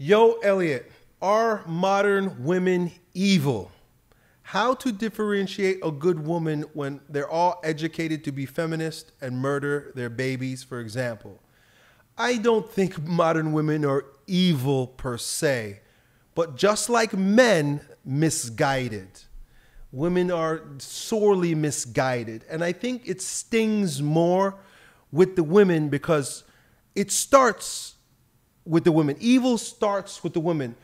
Yo, Elliott, are modern women evil? How to differentiate a good woman when they're all educated to be feminist and murder their babies, for example. I don't think modern women are evil per se, but just like men, misguided. Women are sorely misguided. And I think it stings more with the women because it starts with the women. Evil starts with the women.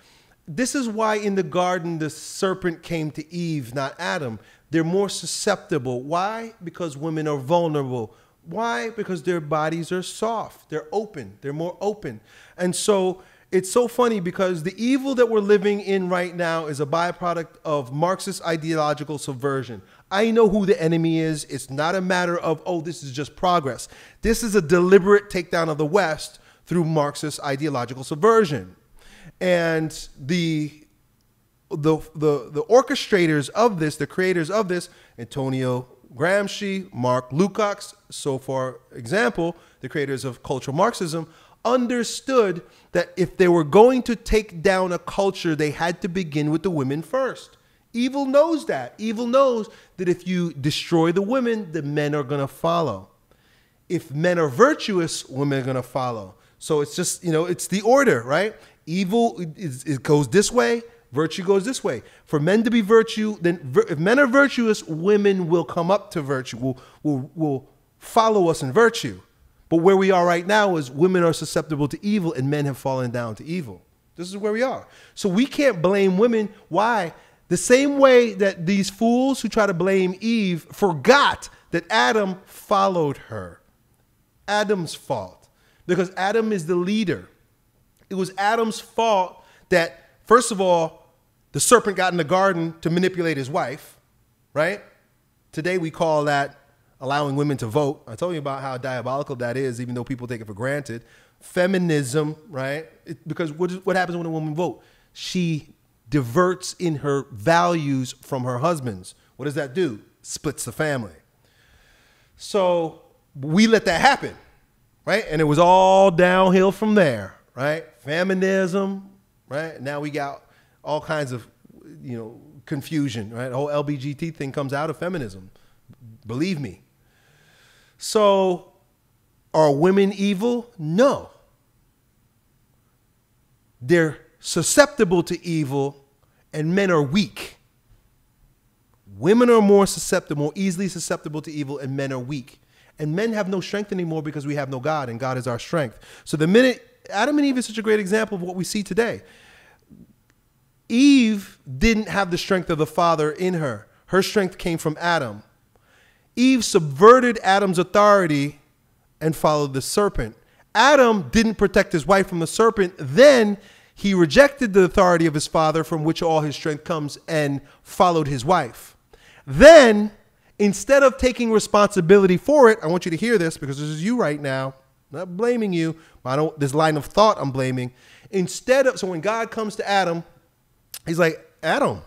This is why in the garden the serpent came to Eve, not Adam. They're more susceptible. Why? Because women are vulnerable. Why? Because their bodies are soft. They're open. They're more open. And so it's so funny because the evil that we're living in right now is a byproduct of Marxist ideological subversion. I know who the enemy is. It's not a matter of, oh, this is just progress. This is a deliberate takedown of the West through Marxist ideological subversion. And the the the the orchestrators of this, the creators of this, Antonio Gramsci, Mark Lukács, so for example, the creators of cultural Marxism, understood that if they were going to take down a culture, they had to begin with the women first. Evil knows that. Evil knows that if you destroy the women, the men are going to follow. If men are virtuous, women are going to follow. So it's just, you know, it's the order, right? Evil is, it goes this way, virtue goes this way. For men to be virtue, then if men are virtuous, women will come up to virtue, will, will, will follow us in virtue. But where we are right now is women are susceptible to evil and men have fallen down to evil. This is where we are. So we can't blame women. Why? The same way that these fools who try to blame Eve forgot that Adam followed her. Adam's fault because Adam is the leader. It was Adam's fault that, first of all, the serpent got in the garden to manipulate his wife, right? Today we call that allowing women to vote. I told you about how diabolical that is, even though people take it for granted. Feminism, right? It, because what, what happens when a woman vote? She diverts in her values from her husband's. What does that do? Splits the family. So we let that happen right? And it was all downhill from there, right? Feminism, right? Now we got all kinds of, you know, confusion, right? The whole LBGT thing comes out of feminism. Believe me. So, are women evil? No. They're susceptible to evil, and men are weak. Women are more susceptible, more easily susceptible to evil, and men are weak. And men have no strength anymore because we have no God, and God is our strength. So the minute Adam and Eve is such a great example of what we see today. Eve didn't have the strength of the Father in her. Her strength came from Adam. Eve subverted Adam's authority and followed the serpent. Adam didn't protect his wife from the serpent. Then he rejected the authority of his father, from which all his strength comes, and followed his wife. Then Instead of taking responsibility for it, I want you to hear this because this is you right now. I'm not blaming you, but I don't this line of thought I'm blaming. Instead of so when God comes to Adam, he's like, Adam,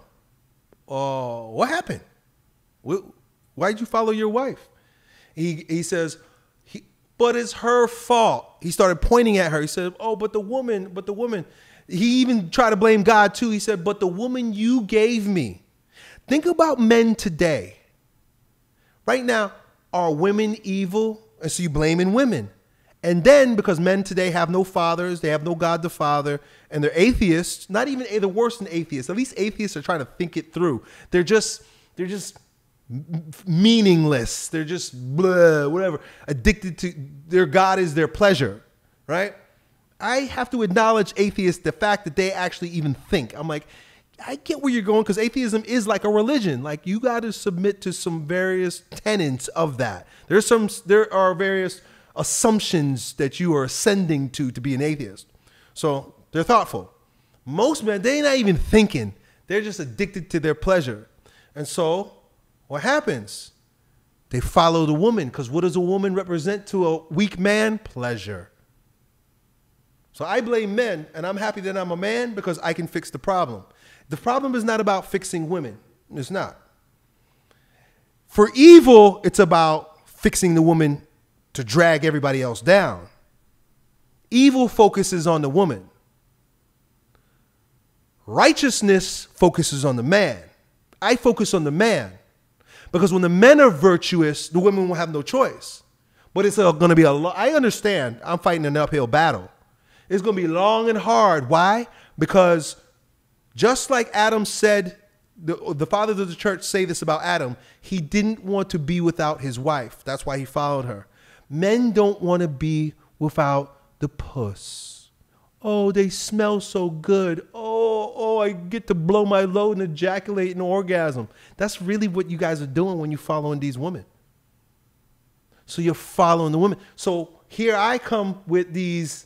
uh, what happened? Why did you follow your wife? He he says, he, but it's her fault. He started pointing at her. He said, Oh, but the woman, but the woman. He even tried to blame God too. He said, But the woman you gave me. Think about men today Right now, are women evil? And so you blaming women. And then because men today have no fathers, they have no God the Father, and they're atheists, not even eh, the worse than atheists. At least atheists are trying to think it through. They're just they're just meaningless. They're just blah, whatever. Addicted to their God is their pleasure, right? I have to acknowledge atheists the fact that they actually even think. I'm like, I get where you're going because atheism is like a religion. Like you got to submit to some various tenets of that. There's some there are various assumptions that you are ascending to to be an atheist. So they're thoughtful. Most men they're not even thinking. They're just addicted to their pleasure. And so what happens? They follow the woman because what does a woman represent to a weak man? Pleasure. So I blame men, and I'm happy that I'm a man because I can fix the problem. The problem is not about fixing women. It's not. For evil, it's about fixing the woman to drag everybody else down. Evil focuses on the woman. Righteousness focuses on the man. I focus on the man. Because when the men are virtuous, the women will have no choice. But it's going to be a I understand I'm fighting an uphill battle. It's going to be long and hard. Why? Because just like Adam said, the, the fathers of the church say this about Adam, he didn't want to be without his wife. That's why he followed her. Men don't want to be without the puss. Oh, they smell so good. Oh, oh, I get to blow my load and ejaculate and orgasm. That's really what you guys are doing when you're following these women. So you're following the women. So here I come with these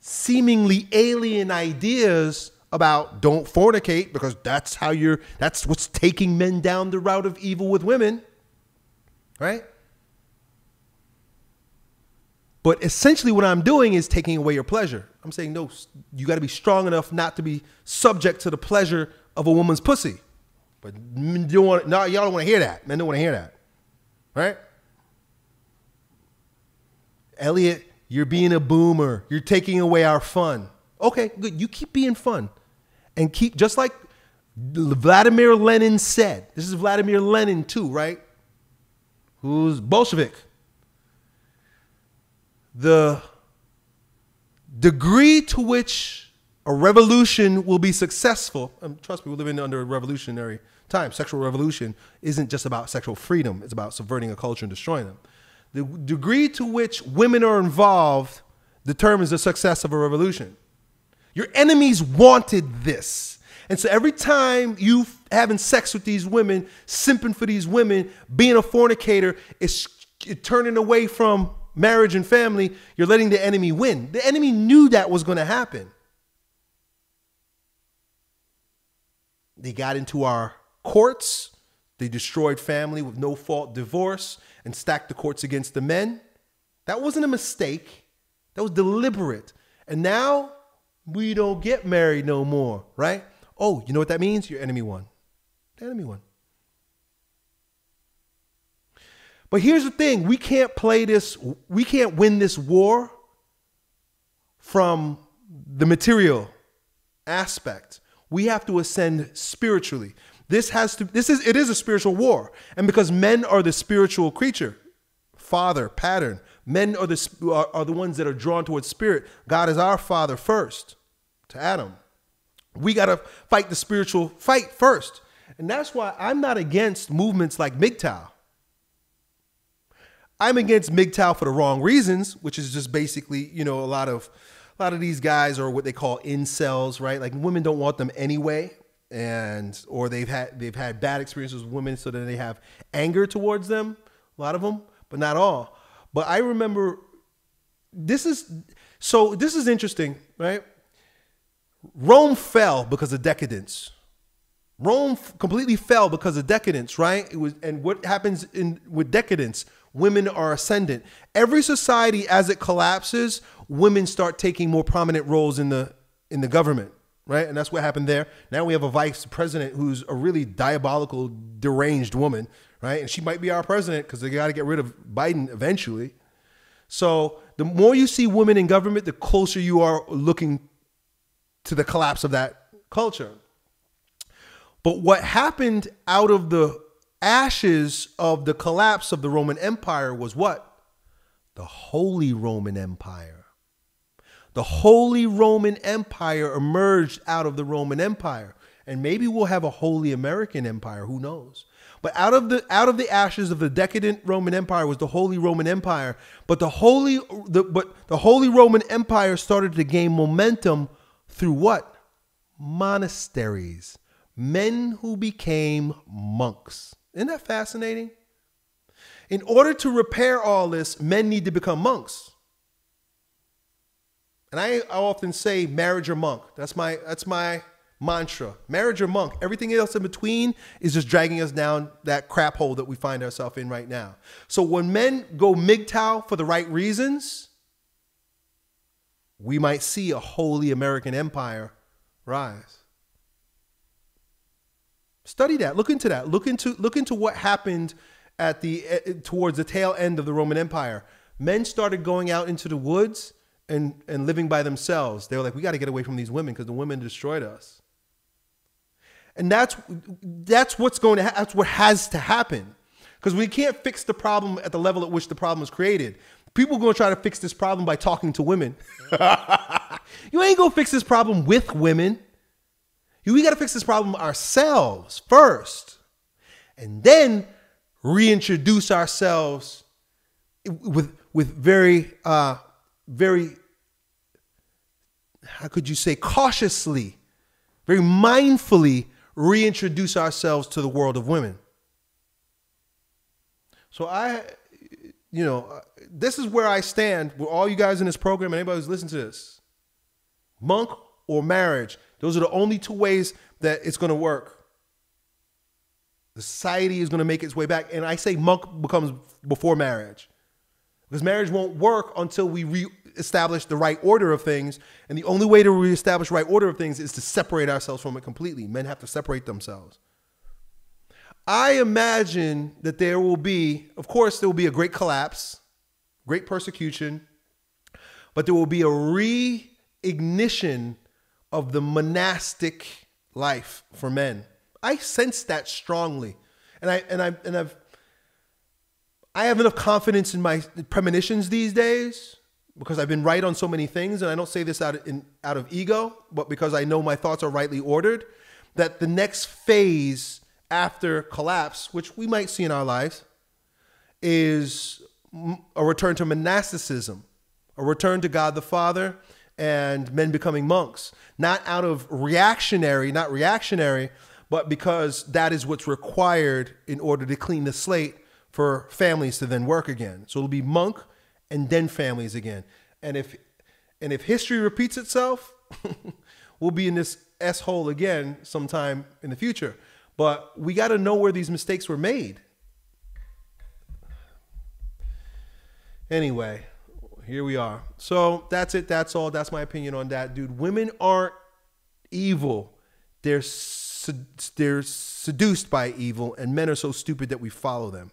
seemingly alien ideas about don't fornicate because that's how you're that's what's taking men down the route of evil with women. Right? But essentially, what I'm doing is taking away your pleasure. I'm saying, no, you got to be strong enough not to be subject to the pleasure of a woman's pussy. But you don't want, no, y'all don't want to hear that. Men don't want to hear that. Right? Elliott, you're being a boomer. You're taking away our fun. Okay, good. You keep being fun. And keep, just like Vladimir Lenin said, this is Vladimir Lenin too, right? Who's Bolshevik the degree to which a revolution will be successful, and trust me, we're living under a revolutionary time. Sexual revolution isn't just about sexual freedom, it's about subverting a culture and destroying them. The degree to which women are involved determines the success of a revolution. Your enemies wanted this. And so every time you having sex with these women, simping for these women, being a fornicator, it's turning away from marriage and family, you're letting the enemy win. The enemy knew that was going to happen. They got into our courts. They destroyed family with no fault divorce and stacked the courts against the men. That wasn't a mistake. That was deliberate. And now we don't get married no more, right? Oh, you know what that means? Your enemy won. The enemy won. But here's the thing we can't play this, we can't win this war from the material aspect. We have to ascend spiritually. This has to this is it is a spiritual war. And because men are the spiritual creature, father, pattern, men are the are, are the ones that are drawn towards spirit. God is our father first to Adam. We got to fight the spiritual fight first. And that's why I'm not against movements like MGTOW. I'm against MGTOW for the wrong reasons, which is just basically, you know, a lot of a lot of these guys are what they call incels, right? Like women don't want them anyway, and or they've had they've had bad experiences with women, so then they have anger towards them. A lot of them, but not all. But I remember this is so this is interesting, right? Rome fell because of decadence. Rome completely fell because of decadence, right? It was, and what happens in with decadence? women are ascendant. Every society, as it collapses, women start taking more prominent roles in the in the government, right? And that's what happened there. Now we have a vice president who's a really diabolical, deranged woman, right? And she might be our president because they got to get rid of Biden eventually. So the more you see women in government, the closer you are looking to the collapse of that culture. But what happened out of the ashes of the collapse of the Roman Empire was what? The Holy Roman Empire. The Holy Roman Empire emerged out of the Roman Empire. And maybe we'll have a Holy American Empire, who knows? But out of the out of the ashes of the decadent Roman Empire was the Holy Roman Empire. But the Holy the, but the Holy Roman Empire started to gain momentum through what? Monasteries. Men who became monks. Isn't that fascinating? In order to repair all this, men need to become monks. And I, I often say marriage or monk. That's my that's my mantra. Marriage or monk. Everything else in between is just dragging us down that crap hole that we find ourselves in right now. So when men go MGTOW for the right reasons, we might see a holy American empire rise. Study that. Look into that. Look into look into what happened at the uh, towards the tail end of the Roman Empire. Men started going out into the woods and, and living by themselves. They were like, we got to get away from these women because the women destroyed us. And that's, that's what's going to, ha- that's what has to happen. Because we can't fix the problem at the level at which the problem was created. People are going to try to fix this problem by talking to women. you ain't going to fix this problem with women. We got to fix this problem ourselves first. And then reintroduce ourselves with, with very, uh, very, how could you say, cautiously, very mindfully reintroduce ourselves to the world of women. So I, you know, this is where I stand with all you guys in this program and anybody who's listening to this. Monk or marriage, those are the only two ways that it's going to work. The society is going to make its way back. And I say monk becomes before marriage. Because marriage won't work until we reestablish the right order of things. And the only way to reestablish right order of things is to separate ourselves from it completely. Men have to separate themselves. I imagine that there will be, of course, there will be a great collapse, great persecution, but there will be a reignition of the monastic life for men. I sense that strongly. And I and I and I've I have enough confidence in my premonitions these days because I've been right on so many things, and I don't say this out of, in, out of ego, but because I know my thoughts are rightly ordered. That the next phase after collapse, which we might see in our lives, is a return to monasticism, a return to God the Father, and men becoming monks. Not out of reactionary, not reactionary, but because that is what's required in order to clean the slate for families to then work again. So it'll be monk and then families again. And if and if history repeats itself, we'll be in this s hole again sometime in the future. But we got to know where these mistakes were made. Anyway, here we are. So that's it. That's all. That's my opinion on that, dude. Women aren't evil. They're they're seduced by evil, and men are so stupid that we follow them.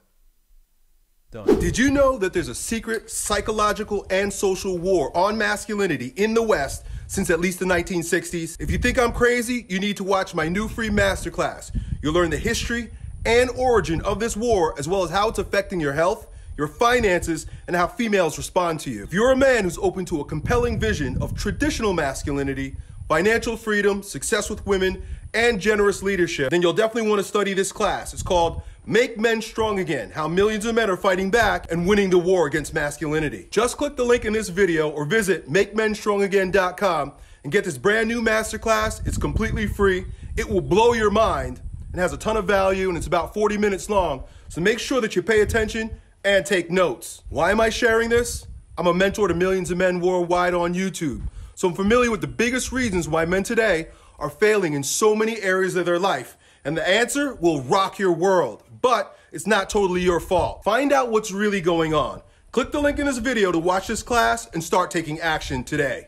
Done. Did you know that there's a secret psychological and social war on masculinity in the West since at least the 1960s? If you think I'm crazy, you need to watch my new free masterclass. You'll learn the history and origin of this war, as well as how it's affecting your health, your finances, and how females respond to you. If you're a man who's open to a compelling vision of traditional masculinity, financial freedom, success with women, and generous leadership, then you'll definitely want to study this class. It's called Make Men Strong Again, How Millions of Men Are Fighting Back and Winning the War Against Masculinity. Just click the link in this video or visit MakeMenStrongAgain.com and get this brand new masterclass. It's completely free. It will blow your mind and has a ton of value and it's about 40 minutes long. So make sure that you pay attention and take notes. Why am I sharing this? I'm a mentor to millions of men worldwide on YouTube. So I'm familiar with the biggest reasons why men today are failing in so many areas of their life. And the answer will rock your world, but it's not totally your fault. Find out what's really going on. Click the link in this video to watch this class and start taking action today.